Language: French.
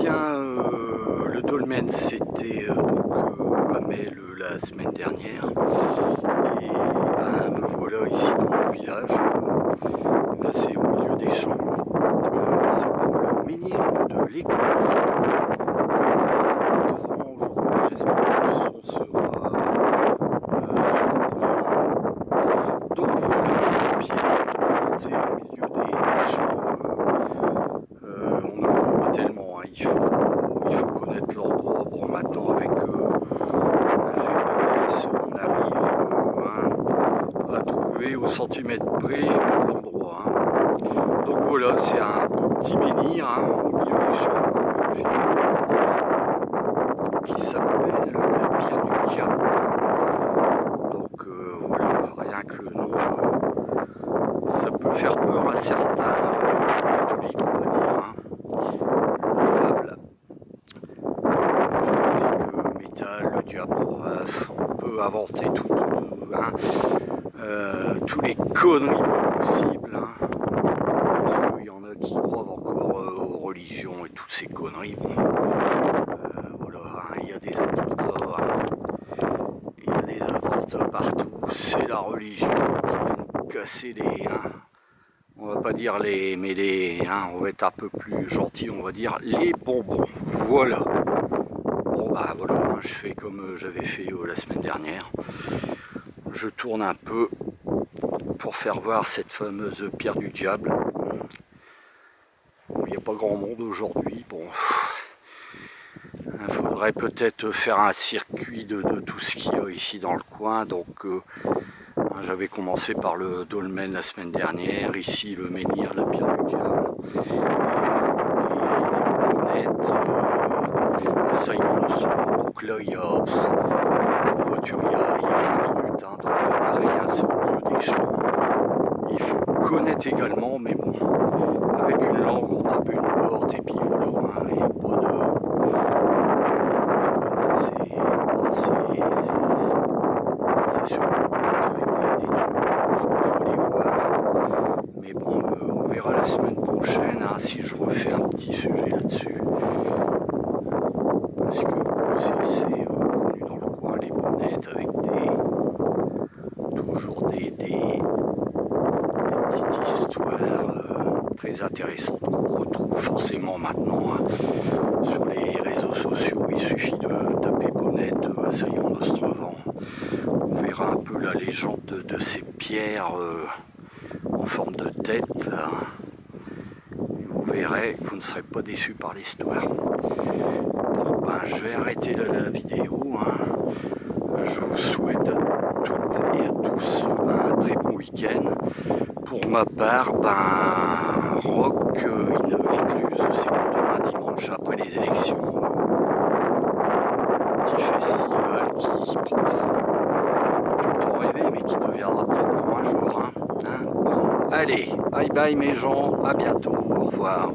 bien, euh, le dolmen c'était euh, donc euh, à mai le- la semaine dernière. Et ben, me voilà ici dans mon village. Là c'est au milieu des champs. Euh, c'est pour le menhir de. Aujourd'hui, j'espère que le son sera, euh. Donc voilà, Pierre planté au milieu des champs. euh, euh, on ne le voit pas tellement, hein. il, faut, il faut connaître l'endroit. Bon, maintenant avec euh, le GPS, on arrive euh, hein, à au centimètre près l'endroit. hein. Donc voilà, c'est un petit menhir hein, au milieu des champs qui s'appelle la pierre du diable. Donc euh, voilà, rien que ça peut faire peur à certains catholiques, on va dire. Hein. Musique, métal, le diable, on peut inventer tout, hein, euh, tous les conneries possibles. Hein, parce qu'il y en a qui croient encore euh, aux religions et toutes ces conneries. Bon, euh, voilà, hein, il y a des attentats. hein. Il y a des attentats partout. C'est la religion qui vient nous casser les. on va pas dire les, mais les, on va être un peu plus gentil, on va dire les bonbons. Voilà. Bon bah voilà, je fais comme j'avais fait la semaine dernière. Je tourne un peu pour faire voir cette fameuse pierre du diable. Il n'y a pas grand monde aujourd'hui. Bon, il faudrait peut-être faire un circuit de, tout ce qu'il y a ici dans le coin. Donc euh, J'avais commencé par le dolmen la semaine dernière, ici le menhir, la pierre du diable, et lunettes, euh, ça y est, on se. Donc là, il y a, voiture, il y a, il y a 5 minutes, hein, donc il rien, c'est au milieu des champs. Il faut connaître également, mais bon, avec une langue, on tape une porte, et puis voilà, hein, il n'y a pas de... C'est... faut, faut aller voir. Mais bon, euh, on verra la semaine prochaine hein, si je refais un petit sujet là-dessus. Parce que c'est c'est, euh, connu dans le coin, les bonnettes avec des. toujours des, petites histoires euh, très intéressantes qu'on retrouve forcément maintenant hein, sur les réseaux sociaux. Il suffit de taper bonnette euh, assaillant d'Ostrevent on verra un peu la légende de, ces pierres euh, en forme de tête. hein. Vous verrez, vous ne serez pas déçus par l'histoire. Bon, ben, je vais arrêter la vidéo. hein. Je vous souhaite à toutes et à tous un très bon week-end. Pour ma part, ben, rock euh, in l'écluse, c'est pour demain dimanche après les élections. Petit festival qui tout le temps rêvé, mais qui deviendra peut-être pour un jour. hein. Hein Bon, allez, bye bye mes gens, à bientôt, au revoir.